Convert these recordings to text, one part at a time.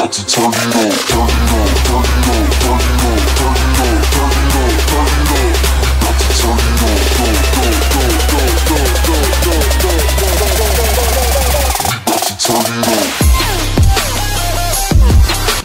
about to turn it on, turn it on, turn it on, turn it on, turn it on,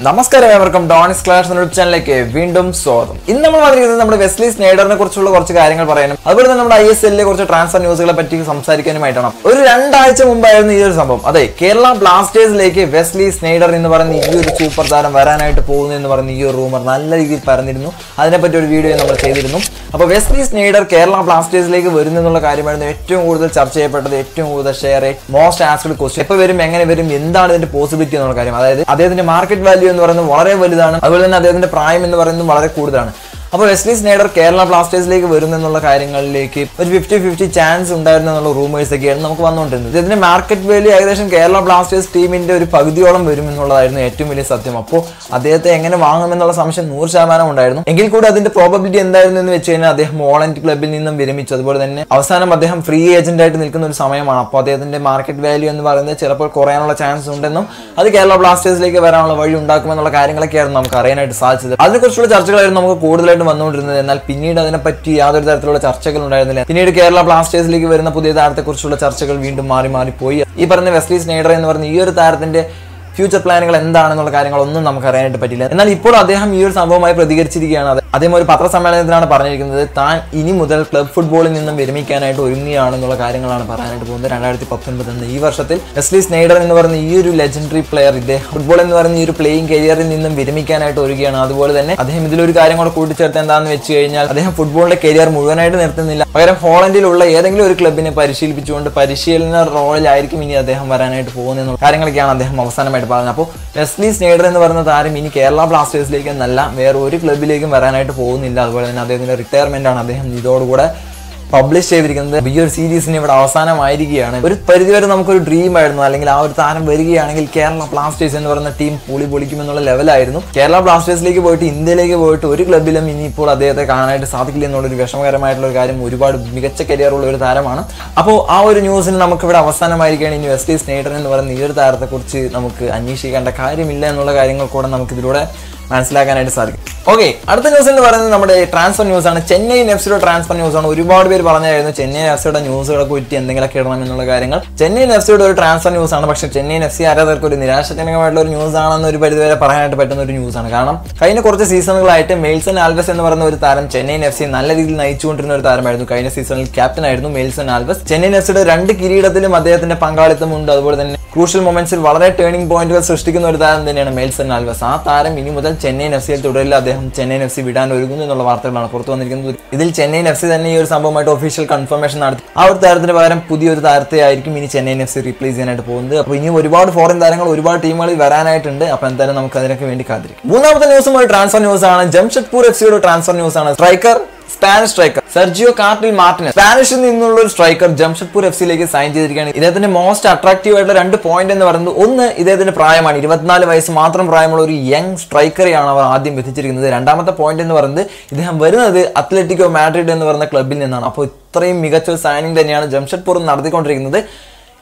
നമസ്കാരം ഏവർക്കും. ഡോണിസ് clash ചാനലിലേക്ക് വീണ്ടും സ്വാഗതം. ഇന്ന് നമ്മൾ വന്നിരിക്കുന്നത് നമ്മുടെ വെസ്ലി സ്നേഡറിനെ കുറിച്ചുള്ള കുറച്ച് കാര്യങ്ങൾ പറയാനും അതുപോലെ തന്നെ നമ്മുടെ ഐ എസ് എല്ലിലെ കുറച്ച് ട്രാൻസ്ഫർ ന്യൂസുകളെ പറ്റി സംസാരിക്കാനുമായിട്ടാണ്. ഒരു രണ്ടാഴ്ച മുമ്പായിരുന്നു ഈ ഒരു സംഭവം. അതെ കേരള ബ്ലാസ്റ്റേഴ്സിലേക്ക് വെസ്ലി സ്നേഡർ എന്ന് പറയുന്ന ഈ ഒരു സൂപ്പർ താരം വരാനായിട്ട് പോകുന്നു എന്ന് പറയുന്ന ഈ ഒരു റൂമർ നല്ല രീതിയിൽ പറഞ്ഞിരുന്നു അതിനെപ്പറ്റി ഒരു വീഡിയോ നമ്മൾ ചെയ്തിരുന്നു. അപ്പോൾ വെസ്ലി സ്നേഡർ കേരള ബ്ലാസ്റ്റേഴ്സിലേക്ക് വരുന്നു എന്നുള്ള കാര്യമായിരുന്നു ഏറ്റവും കൂടുതൽ ചർച്ച ചെയ്യപ്പെട്ടത് ഏറ്റവും കൂടുതൽ ഷെയർ മോസ്റ്റ് ആസ്ക്ഡ് ക്വസ്റ്റ്യൻ എപ്പോൾ വരും എങ്ങനെ വരും എന്താണ് ഇതിന്റെ പോസിബിലിറ്റി എന്നുള്ള കാര്യം. അതായത് അദ്ദേഹത്തിന്റെ മാർക്കറ്റ് വാല്യൂ എന്ന് പറയുന്നത് വളരെ വലുതാണ്. അതുപോലെ തന്നെ അദ്ദേഹത്തിന്റെ പ്രായം എന്ന് പറയുന്നത് വളരെ കൂടുതലാണ്. അപ്പോൾ വെസ്ലി സ്നേഡർ കേരള ബ്ലാസ്റ്റേഴ്സിലേക്ക് വരുന്നെന്നുള്ള കാര്യങ്ങളിലേക്ക് ഒരു ഫിഫ്റ്റി ഫിഫ്റ്റി ചാൻസ് ഉണ്ടായിരുന്നു എന്നുള്ള റൂമേഴ്സ് ഒക്കെയാണ് നമുക്ക് വന്നുകൊണ്ടിരുന്നത്. ഇതിന്റെ മാർക്കറ്റ് വാല്യൂ ഏകദേശം കേരള ബ്ലാസ്റ്റേഴ്സ് ടീമിന്റെ ഒരു പകുതിയോളം വരും എന്നുള്ളതായിരുന്നു ഏറ്റവും വലിയ സത്യം. അപ്പോൾ അദ്ദേഹത്തെ എങ്ങനെ വാങ്ങുമെന്നുള്ള സംശയം നൂറ് ശതമാനം ഉണ്ടായിരുന്നു. എങ്കിൽ കൂടി അതിന്റെ പ്രോബബിലിറ്റി എന്തായിരുന്നു എന്ന് വെച്ച് കഴിഞ്ഞാൽ അദ്ദേഹം ഓളൻഡ് ക്ലബിൽ നിന്നും വിരമിച്ചു. അതുപോലെ തന്നെ അവസാനം അദ്ദേഹം ഫ്രീ ഏജന്റ് ആയിട്ട് നിൽക്കുന്ന ഒരു സമയമാണ്. അപ്പോൾ അദ്ദേഹത്തിന്റെ മാർക്കറ്റ് വാല്യൂ എന്ന് പറയുന്നത് ചിലപ്പോൾ കുറയാനുള്ള ചാൻസ് ഉണ്ടെന്നും അത് കേരള ബ്ലാസ്റ്റേഴ്സിലേക്ക് വരാനുള്ള വഴി ഉണ്ടാക്കുമെന്നുള്ള കാര്യങ്ങളൊക്കെയായിരുന്നു നമുക്ക് അറിയാനായിട്ട് സാധിച്ചത്. അതിനെക്കുറിച്ചുള്ള ചർച്ചകളായിരുന്നു നമുക്ക് കൂടുതലായിട്ട് വന്നുകൊണ്ടിരുന്നത്. എന്നാൽ പിന്നീട് അതിനെപ്പറ്റി യാതൊരു തരത്തിലുള്ള ചർച്ചകൾ ഉണ്ടായിരുന്നില്ല. പിന്നീട് കേരള ബ്ലാസ്റ്റേഴ്സിലേക്ക് വരുന്ന പുതിയ താരത്തെക്കുറിച്ചുള്ള ചർച്ചകൾ വീണ്ടും മാറി മാറി പോയി. ഈ പറഞ്ഞ വെസ്ലി നേഡർ എന്ന് പറഞ്ഞ ഈ ഒരു താരത്തിന്റെ ഫ്യൂച്ചർ പ്ലാനുകൾ എന്താണെന്നുള്ള കാര്യങ്ങളൊന്നും നമുക്ക് അറിയാനായിട്ട് പറ്റില്ല. എന്നാൽ ഇപ്പോൾ അദ്ദേഹം ഈ ഒരു സംഭവമായി പ്രതികരിച്ചിരിക്കുകയാണ്. അദ്ദേഹം ഒരു പത്രസമ്മേളനത്തിലാണ് പറഞ്ഞിരിക്കുന്നത്. താൻ ഇനി മുതൽ ക്ലബ് ഫുട്ബോളിൽ നിന്നും വിരമിക്കാനായിട്ട് ഒരുങ്ങിയാണെന്നുള്ള കാര്യങ്ങളാണ് പറയാനായിട്ട് പോകുന്നത്. രണ്ടായിരത്തി പത്തൊൻപത് എന്ന ഈ വർഷത്തിൽ എസ്ലി സ്നൈഡർ എന്ന് പറയുന്ന ഈ ഒരു ലെജൻഡറി പ്ലെയർ ഇദ്ദേഹം ഫുട്ബോൾ എന്ന് പറയുന്ന ഈ ഒരു പ്ലേയിങ് കരിയറിൽ നിന്നും വിരമിക്കാനായിട്ട് ഒരുങ്ങുകയാണ്. അതുപോലെ തന്നെ അദ്ദേഹം ഇതിലൊരു കാര്യം കൂടെ കൂട്ടിച്ചേർത്ത് എന്താണെന്ന് വെച്ച് കഴിഞ്ഞാൽ അദ്ദേഹം ഫുട്ബോളിന്റെ കരിയർ മുഴുവനായിട്ട് നിർത്തുന്നില്ല. പകരം ഹോളണ്ടിലുള്ള ഏതെങ്കിലും ഒരു ക്ലബിനെ പരിശീലിപ്പിച്ചുകൊണ്ട് പരിശീലന റോളിലായിരിക്കും ഇനി അദ്ദേഹം വരാനായിട്ട് പോകുന്നത് കാര്യങ്ങളൊക്കെയാണ് അദ്ദേഹം അവസാനമായിട്ട് പറഞ്ഞത് അപ്പോൾ വെസ്ലി സ്നേഡർ എന്ന് പറയുന്ന താരം ഇനി കേരള ബ്ലാസ്റ്റേഴ്സിലേക്ക് എന്നല്ല വേറെ ഒരു ക്ലബിലേക്കും വരാനായിട്ട് പോകുന്നില്ല. അതുപോലെ തന്നെ അദ്ദേഹത്തിന്റെ റിട്ടയർമെന്റ് ആണ് അദ്ദേഹം ഇതോടുകൂടെ പബ്ലിഷ് ചെയ്തിരിക്കുന്നത്. ഈ ഒരു സീരീസിന് ഇവിടെ അവസാനമായിരിക്കുകയാണ്. ഒരു പരിധിവരെ നമുക്കൊരു ഡ്രീം ആയിരുന്നു. അല്ലെങ്കിൽ ആ ഒരു താരം വരികയാണെങ്കിൽ കേരള ബ്ലാസ്റ്റേഴ്സ് എന്ന് പറയുന്ന ടീം പൊളി പൊളിക്കുമെന്നുള്ള ലെവലായിരുന്നു കേരള ബ്ലാസ്റ്റേഴ്സിലേക്ക് പോയിട്ട് ഇന്ത്യയിലേക്ക് പോയിട്ട് ഒരു ക്ലബിലും ഇനിയിപ്പോൾ അദ്ദേഹത്തെ കാണാനായിട്ട് സാധിക്കില്ല എന്നുള്ളൊരു വിഷമകരമായിട്ടുള്ള ഒരു കാര്യം ഒരുപാട് മികച്ച കരിയറുള്ള ഒരു താരമാണ്. അപ്പോൾ ആ ഒരു ന്യൂസിന് നമുക്ക് ഇവിടെ അവസാനമായിരിക്കുകയാണ്. ഇനി വെസ്ലി സ്നേഡർ എന്ന് പറയുന്ന ഈ ഒരു താരത്തെക്കുറിച്ച് നമുക്ക് അന്വേഷിക്കേണ്ട കാര്യമില്ല എന്നുള്ള കാര്യങ്ങൾ കൂടെ നമുക്കിതിലൂടെ മനസ്സിലാക്കാനായിട്ട് സാധിക്കും. ഓക്കെ അടുത്ത ന്യൂസ് എന്ന് പറയുന്നത് നമ്മുടെ ട്രാൻസ്ഫർ ന്യൂസ് ആണ്. ചെന്നൈ എഫ്സിയുടെ ട്രാൻസ്ഫർ ന്യൂസ് ആണ്. ഒരുപാട് പേര് പറഞ്ഞായിരുന്നു ചെന്നൈ എഫ്സിയുടെ ന്യൂസുകളെ കുറ്റി എന്തെങ്കിലുമൊക്കെ ഇടണം എന്നുള്ള കാര്യങ്ങൾ. ചെന്നൈ എഫ്സിയുടെ ഒരു ട്രാൻസ്ഫർ ന്യൂസ് ആണ്. പക്ഷേ ചെന്നൈ എഫ് സി ആരാധകർക്ക് ഒരു നിരാശജനകമായിട്ടുള്ള ഒരു ന്യൂസ് ആണെന്ന് ഒരു പരിധിവരെ പറയാനായിട്ട് പറ്റുന്ന ഒരു ന്യൂസ് ആണ്. കാരണം കഴിഞ്ഞ കുറച്ച് സീസണുകളായിട്ട് മെയിൽസൺ ആൽവസ് എന്ന് പറയുന്ന ഒരു താരം ചെന്നൈ എഫ് സി നല്ല രീതിയിൽ നയിച്ചുകൊണ്ടിരുന്ന ഒരു താരമായിരുന്നു. കഴിഞ്ഞ സീസണിൽ ക്യാപ്റ്റൻ ആയിരുന്നു മെയിൽസൺ ആൽവസ്. ചെന്നൈ നെഫ്സിയുടെ സിയുടെ രണ്ട് കിരീടത്തിലും അദ്ദേഹത്തിന്റെ പങ്കാളിത്തമുണ്ട് അതുപോലെ തന്നെ ക്രൂഷ്യൽ മൊമെന്റ്സിൽ വളരെ ടേണിംഗ് പോയിന്റുകൾ സൃഷ്ടിക്കുന്ന ഒരു താരം തന്നെയാണ് മെയിൽസൺ ആൽവസ്. ആ താരം ഇനി മുതൽ ചെന്നൈ എഫ് സിയിൽ തുടരില്ല. അദ്ദേഹം ചെന്നൈ എഫ് സി വിടാൻ ഒരുങ്ങുന്നു എന്നുള്ള വാർത്തകളാണ് പുറത്തു വന്നിരിക്കുന്നത്. ഇതിൽ ചെന്നൈയിൻ എഫ് സി തന്നെ ഈ ഒരു സംഭവമായിട്ട് ഒഫീഷ്യൽ കൺഫർമേഷൻ നടത്തി. ആ ഒരു താരത്തിന് പകരം പുതിയൊരു താരത്തെ ആയിരിക്കും ഇനി ചെന്നൈയിൻ എഫ് സി റീപ്ലേസ് ചെയ്യാനായിട്ട് പോകുന്നത്. അപ്പോൾ ഇനി ഒരുപാട് ഫോറിൻ താരങ്ങൾ ഒരുപാട് ടീമുകളിൽ വരാനായിട്ടുണ്ട്. അപ്പോൾ എന്തായാലും നമുക്ക് അതിനൊക്കെ വേണ്ടി കാത്തിരിക്കും. മൂന്നാമത്തെ ന്യൂസും ഒരു ട്രാൻസ്ഫർ ന്യൂസ് ആണ്. ജംഷഡ്പൂർ എഫ് സിയുടെ ട്രാൻസ്ഫർ ന്യൂസ് ആണ്. Striker Spanish striker Sergio Castel Martinez. സ്പാനിഷിൽ നിന്നുള്ള ഒരു സ്ട്രൈക്കർ ജംഷഡ്പൂർ എഫ് സിയിലേക്ക് സൈൻ ചെയ്തിരിക്കുകയാണ്. ഇദ്ദേഹത്തിന്റെ മോസ്റ്റ് അട്രാക്റ്റീവ് ആയിട്ടുള്ള രണ്ട് പോയിന്റ് എന്ന് പറയുന്നത് ഒന്ന് ഇദ്ദേഹത്തിന്റെ പ്രായമാണ്. ഇരുപത്തിനാല് വയസ്സ് മാത്രം പ്രായമുള്ള ഒരു യങ് സ്ട്രൈക്കറെയാണ് അവർ ആദ്യം എത്തിച്ചിരിക്കുന്നത് രണ്ടാമത്തെ പോയിന്റ് എന്ന് പറയുന്നത് ഇദ്ദേഹം വരുന്നത് അത്ലറ്റിക്കോ മാഡ്രിഡ് എന്ന് പറയുന്ന ക്ലബിൽ നിന്നാണ്. അപ്പോൾ ഇത്രയും മികച്ച സൈനിങ് തന്നെയാണ് ജംഷഡ്പൂർ നടത്തിക്കൊണ്ടിരിക്കുന്നത്.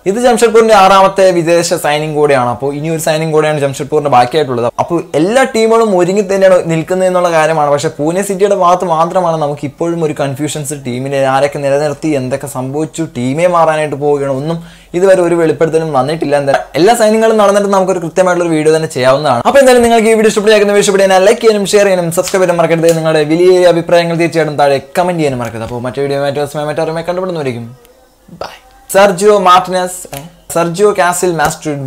ഇത് ജംഷഡ്പൂരിന്റെ ആറാമത്തെ വിദേശ സൈനിങ് കൂടെയാണ്. അപ്പോൾ ഇനി ഒരു സൈനിങ് കൂടെയാണ് ജംഷഡ്പൂരിന്റെ ബാക്കിയായിട്ടുള്ളത്. അപ്പോൾ എല്ലാ ടീമുകളും ഒരുങ്ങി തന്നെയാണ് നിൽക്കുന്നത് എന്നുള്ള കാര്യമാണ്. പക്ഷെ പൂനെ സിറ്റിയുടെ ഭാഗത്ത് മാത്രമാണ് നമുക്ക് ഇപ്പോഴും ഒരു കൺഫ്യൂഷൻസ് ടീമിനെ ആരൊക്കെ നിലനിർത്തി എന്തൊക്കെ സംഭവിച്ചു ടീമേ മാറാനായിട്ട് പോവുകയാണ്. ഒന്നും ഇതുവരെ ഒരു വെളിപ്പെടുത്തലും വന്നിട്ടില്ല. എന്താ എല്ലാ സൈനിങ്ങളും നടന്നിട്ട് നമുക്കൊരു കൃത്യമായിട്ടുള്ള ഒരു വീഡിയോ തന്നെ ചെയ്യാവുന്നതാണ്. അപ്പോൾ എന്തായാലും നിങ്ങൾക്ക് ഈ വീഡിയോ ഇഷ്ടപ്പെടുന്ന ഇഷ്ടപ്പെടുന്ന ലൈക്ക് ചെയ്യാനും ഷെയർ ചെയ്യാനും സബ്സ്ക്രൈബ് ചെയ്യാൻ മറക്കരുത്. നിങ്ങളുടെ വലിയ അഭിപ്രായങ്ങൾ തീർച്ചയായിട്ടും താഴെ കമന്റ് ചെയ്യാനും മറക്കരുത്. അപ്പോൾ മറ്റേ വീഡിയോ മറ്റോ മറ്റേ കണ്ടുപിടുന്നവരിക്കും bye Sergio Martinez Sergio Castel मैस्ट्रिड